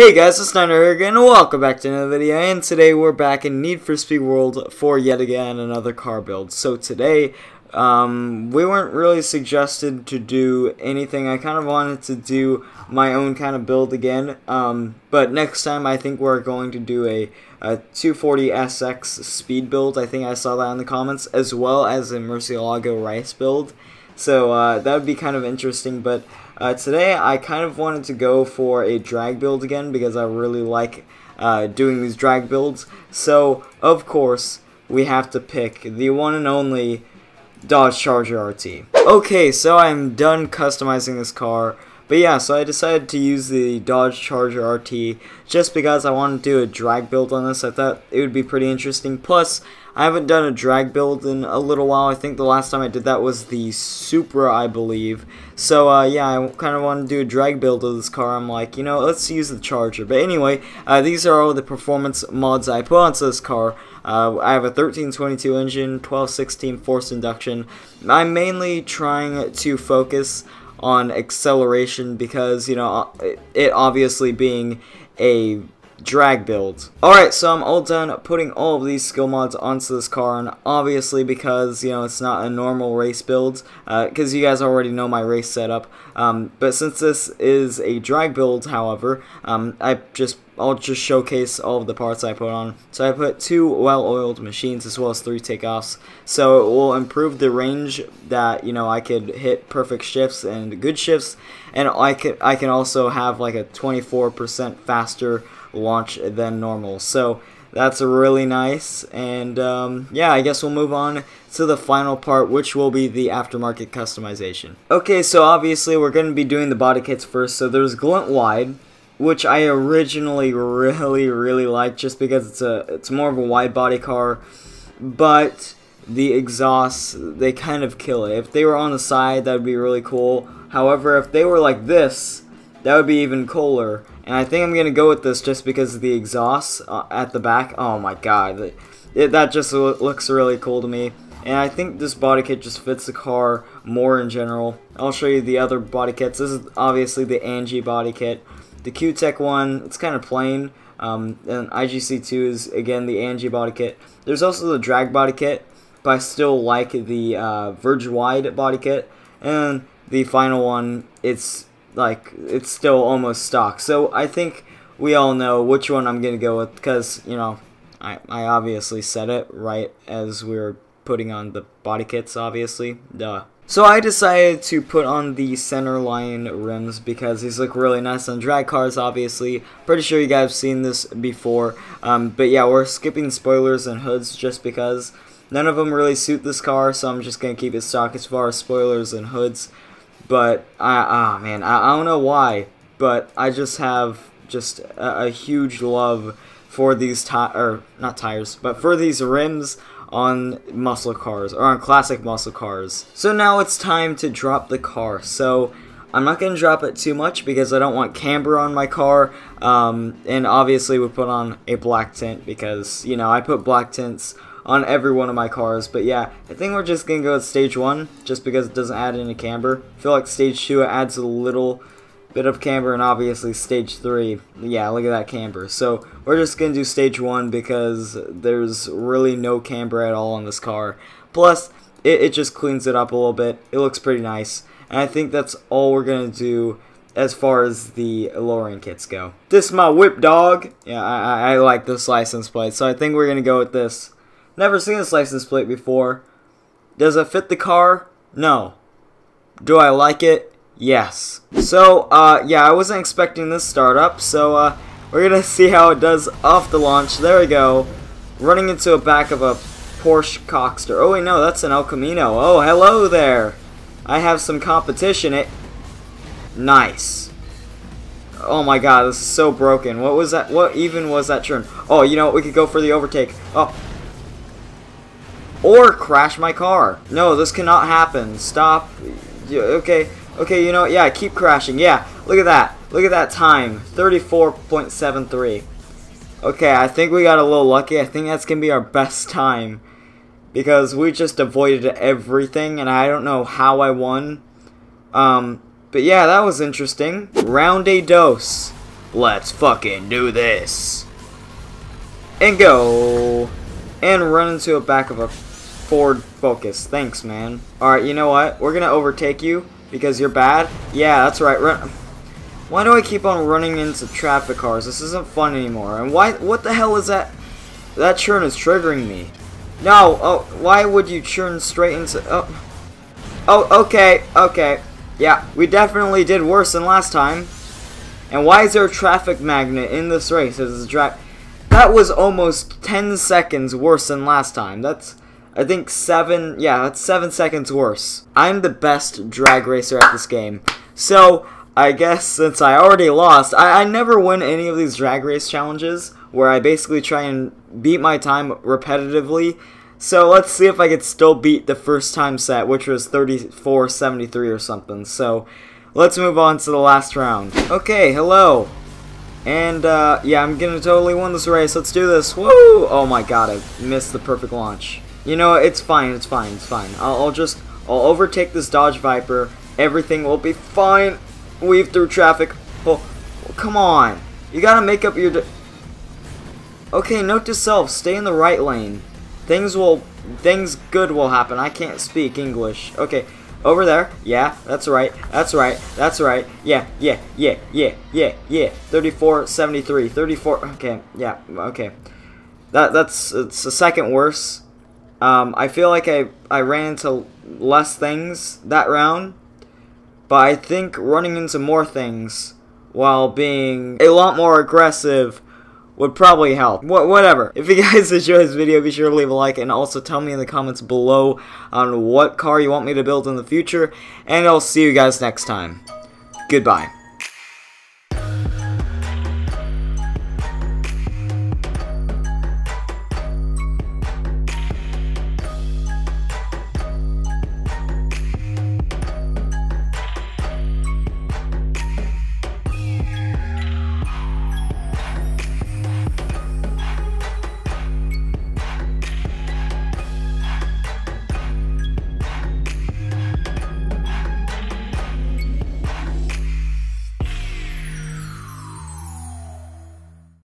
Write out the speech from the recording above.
Hey guys, it's Niner here again, and welcome back to another video, and today we're back in Need for Speed World for yet again another car build. So today, um, we weren't really suggested to do anything, I kind of wanted to do my own kind of build again, um, but next time I think we're going to do a, a 240SX speed build, I think I saw that in the comments, as well as a Murcielago Rice build. So uh, that would be kind of interesting, but uh, today I kind of wanted to go for a drag build again because I really like uh, doing these drag builds. So, of course, we have to pick the one and only Dodge Charger RT. Okay, so I'm done customizing this car. But yeah, so I decided to use the Dodge Charger RT just because I wanted to do a drag build on this. I thought it would be pretty interesting. Plus, I haven't done a drag build in a little while. I think the last time I did that was the Supra, I believe. So uh, yeah, I kind of want to do a drag build of this car. I'm like, you know, let's use the Charger. But anyway, uh, these are all the performance mods I put onto this car. Uh, I have a 1322 engine, 1216 forced induction. I'm mainly trying to focus on acceleration because, you know, it obviously being a drag build. Alright, so I'm all done putting all of these skill mods onto this car, and obviously because, you know, it's not a normal race build, because uh, you guys already know my race setup, um, but since this is a drag build, however, um, I just I'll just showcase all of the parts I put on. So I put two well-oiled machines as well as three takeoffs. So it will improve the range that, you know, I could hit perfect shifts and good shifts. And I, could, I can also have like a 24% faster launch than normal. So that's really nice. And um, yeah, I guess we'll move on to the final part, which will be the aftermarket customization. Okay, so obviously we're going to be doing the body kits first. So there's Glint Wide, which I originally really, really liked just because it's a it's more of a wide body car, but the exhausts they kind of kill it. If they were on the side, that would be really cool. However, if they were like this, that would be even cooler. And I think I'm going to go with this just because of the exhaust uh, at the back. Oh my god. It, that just looks really cool to me. And I think this body kit just fits the car more in general. I'll show you the other body kits. This is obviously the Angie body kit. The Q-Tech one, it's kind of plain. Um, and IGC2 is, again, the Angie body kit. There's also the drag body kit, but I still like the uh, Verge Wide body kit. And the final one, it's like it's still almost stock. So I think we all know which one I'm gonna go with because you know I I obviously said it right as we were putting on the body kits. Obviously, duh. So I decided to put on the center line rims because these look really nice on drag cars, obviously. Pretty sure you guys have seen this before. Um, but yeah, we're skipping spoilers and hoods just because none of them really suit this car, so I'm just going to keep it stock as far as spoilers and hoods. But I ah man, I, I don't know why, but I just have just a, a huge love for these tires, or not tires, but for these rims on muscle cars or on classic muscle cars. So now it's time to drop the car. So I'm not going to drop it too much because I don't want camber on my car. Um, and obviously we put on a black tint because, you know, I put black tints on every one of my cars. But yeah, I think we're just going to go with stage 1 just because it doesn't add any camber. I feel like stage 2 adds a little bit of camber and obviously stage 3 yeah look at that camber. So we're just gonna do stage 1 because there's really no camber at all on this car. Plus it, it just cleans it up a little bit. It looks pretty nice. And I think that's all we're gonna do as far as the lowering kits go. This is my whip dog. Yeah I, I like this license plate. So I think we're gonna go with this Never seen this license plate before. Does it fit the car? No. Do I like it? Yes. So, uh, yeah, I wasn't expecting this startup, so, uh, we're gonna see how it does off the launch. There we go. Running into a back of a Porsche Boxster. Oh, wait, no, that's an El Camino. Oh, hello there. I have some competition. It. Nice. Oh my god, this is so broken. What was that? What even was that turn? Oh, you know what? We could go for the overtake. Oh, or crash my car. No, this cannot happen. Stop. Okay, okay, you know, yeah, keep crashing. Yeah, look at that. Look at that time. 34.73. Okay, I think we got a little lucky. I think that's going to be our best time. Because we just avoided everything, and I don't know how I won. Um, but yeah, that was interesting. Round a dose. Let's fucking do this. And go. And run into a back of a Ford Focus. Thanks, man. Alright, you know what? We're gonna overtake you because you're bad. Yeah, that's right. Run. Why do I keep on running into traffic cars? This isn't fun anymore. And why? What the hell is that? That churn is triggering me. No. Oh, why would you churn straight into? Oh. Oh, okay, okay. Yeah, we definitely did worse than last time. And why is there a traffic magnet in this race? As dra that was almost 10 seconds worse than last time. That's, I think, 7, yeah, that's 7 seconds worse. I'm the best drag racer at this game. So, I guess since I already lost, I, I never win any of these drag race challenges where I basically try and beat my time repetitively. So let's see if I could still beat the first time set, which was 34.73 or something. So let's move on to the last round. Okay, hello. And, uh, yeah, I'm gonna totally win this race. Let's do this. Woo! Oh my god, I missed the perfect launch. You know, it's fine, it's fine, it's fine. I'll, I'll just, I'll overtake this Dodge Viper. Everything will be fine. Weave through traffic. Oh, come on. You gotta make up your... Okay, note to self, stay in the right lane. Things will, things good will happen. I can't speak English. Okay, over there. Yeah, that's right. That's right. That's right. Yeah, yeah, yeah, yeah, yeah, yeah. 34, 73. 34. Okay, yeah, okay. That that's it's the second worst. Um, I feel like I I ran into less things that round, but I think running into more things while being a lot more aggressive would probably help. Wh whatever. If you guys enjoyed this video, be sure to leave a like and also tell me in the comments below on what car you want me to build in the future. And I'll see you guys next time. Goodbye.